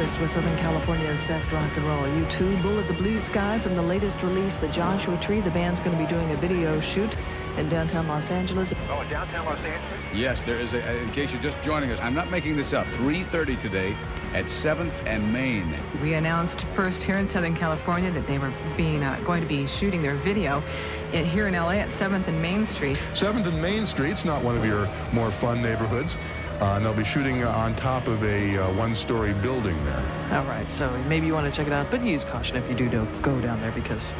with Southern California's best rock and roll. U2 Bullet the Blue Sky from the latest release, The Joshua Tree. The band's going to be doing a video shoot in downtown Los Angeles. Oh, in downtown Los Angeles? Yes, there is a, in case you're just joining us, I'm not making this up, 3.30 today at 7th and Main. We announced first here in Southern California that they were being uh, going to be shooting their video in, here in LA at 7th and Main Street. 7th and Main Street's not one of your more fun neighborhoods. Uh, and they'll be shooting uh, on top of a uh, one-story building there. All right, so maybe you want to check it out, but use caution if you do go down there because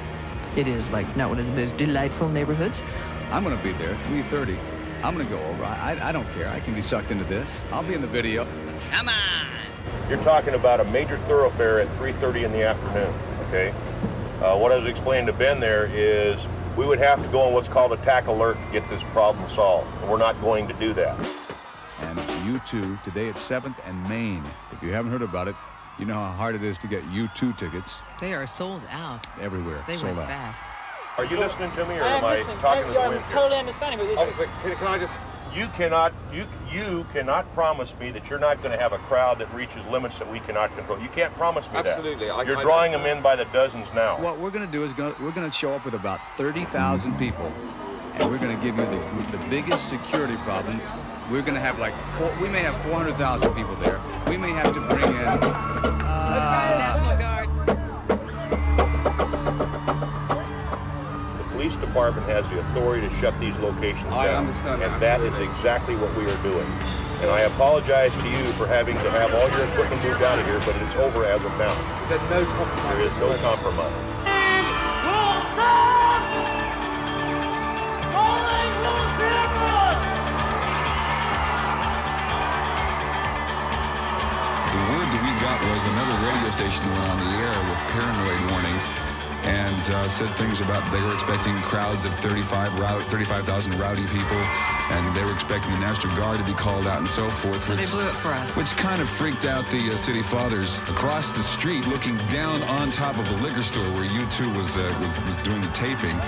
it is like not one of the most delightful neighborhoods. I'm going to be there, 3.30. I'm going to go over. I, I don't care. I can be sucked into this. I'll be in the video. Come on! You're talking about a major thoroughfare at 3.30 in the afternoon, okay? Uh, what I was explaining to Ben there is we would have to go on what's called a TAC alert to get this problem solved, and we're not going to do that. And U2 today at 7th and Main. If you haven't heard about it, you know how hard it is to get U2 tickets. They are sold out. Everywhere. They sold went out. fast. Are you listening to me, or I am, am I listening. talking I, to the I'm wind? here? totally understanding, but this Officer, is... can, can I just... You cannot, you, you cannot promise me that you're not going to have a crowd that reaches limits that we cannot control. You can't promise me Absolutely. that. I- You're I- drawing them in by the dozens now. What we're going to do is gonna, we're going to show up with about 30,000 people, and we're going to give you the, the biggest security problem. We're going to have like, four, we may have 400,000 people there. We may have to bring in... Uh, National Guard. The police department has the authority to shut these locations I down. understand And that is exactly what we are doing. And I apologize to you for having to have all your equipment moved out of here, but it's over as of now. No compromise. There is no compromise. Another radio station went on the air with paranoid warnings and uh, said things about they were expecting crowds of 35 route 35,000 rowdy people and they were expecting the National Guard to be called out and so forth. So they which- blew it for us. Which kind of freaked out the uh, city fathers across the street, looking down on top of the liquor store where U2 was uh, was, was doing the taping,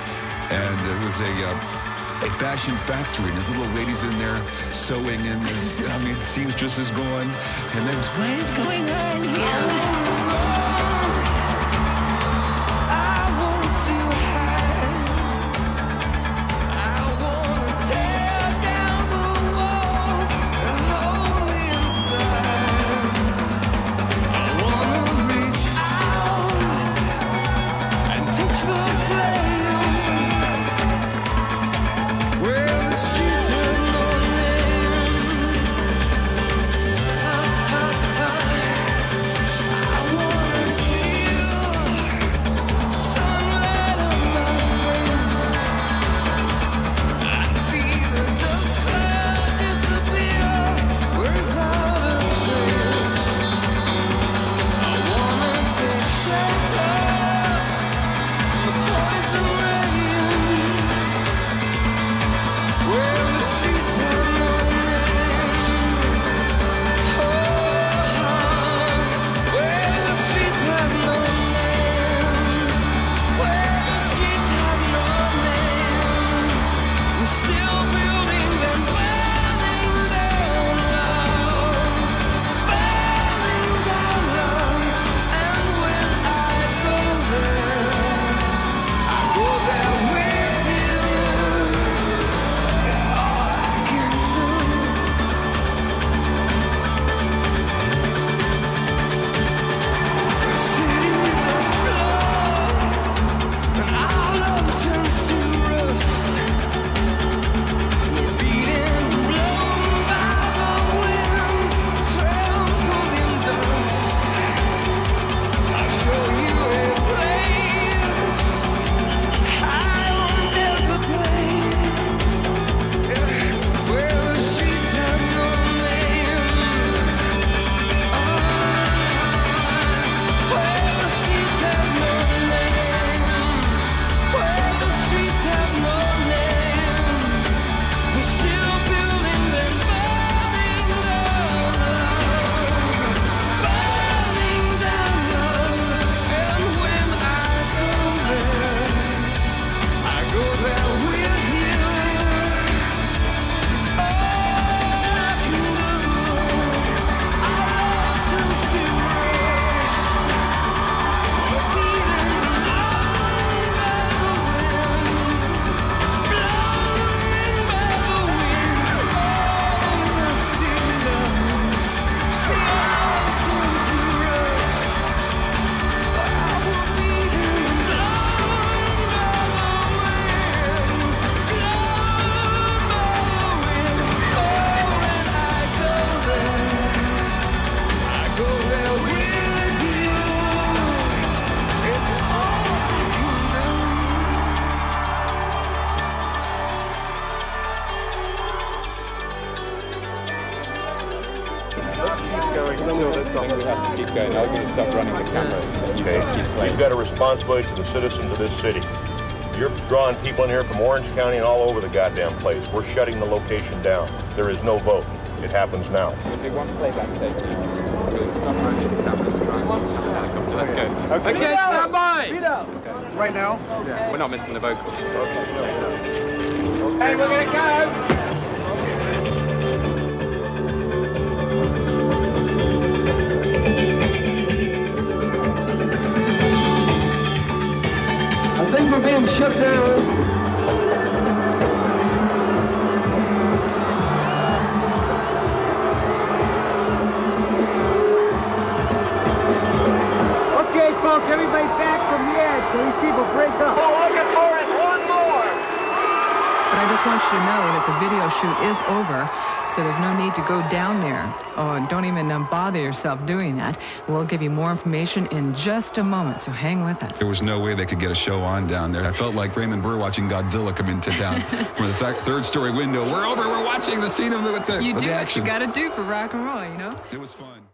and it was a. A fashion factory, and there's little ladies in there sewing, and I mean, seamstresses going, and there's what is going on here? Still we have to keep going. I'm going to stop running the cameras. Okay. You You've got a responsibility to the citizens of this city. You're drawing people in here from Orange County and all over the goddamn place. We're shutting the location down. There is no vote. It happens now. Let's go. Okay, okay stand by! Okay. Right now? Okay. We're not missing the vocals. Okay. Okay. we're gonna go! I think we're being shut down. Okay, folks, everybody back from the edge so these people break up. Oh, Logan Morris, one more. But I just want you to know that the video shoot is over, so there's no need to go down there. Oh, don't even um, bother yourself doing that. We'll give you more information in just a moment, so hang with us. There was no way they could get a show on down there. I felt like Raymond Burr watching Godzilla come into town from the th- third story window. We're over. We're watching the scene of the, with the, You do the what you gotta do for rock and roll, you know? It was fun.